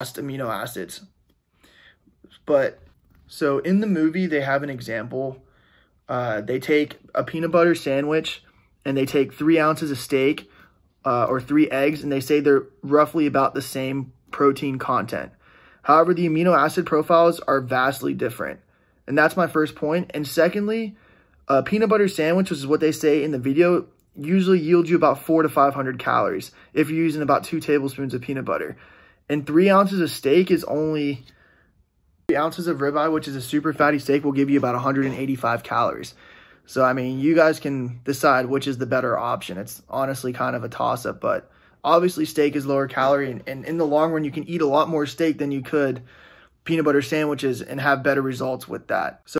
amino acids. But so in the movie, they have an example. Uh, they take a peanut butter sandwich and they take three ounces of steak uh, or three eggs and they say they're roughly about the same protein content. However, the amino acid profiles are vastly different. And that's my first point. And secondly, a peanut butter sandwich, which is what they say in the video, usually yields you about four to 500 calories if you're using about two tablespoons of peanut butter. And three ounces of steak is only three ounces of ribeye, which is a super fatty steak, will give you about 185 calories. So, I mean, you guys can decide which is the better option. It's honestly kind of a toss up, but obviously steak is lower calorie. And, and in the long run, you can eat a lot more steak than you could peanut butter sandwiches and have better results with that. So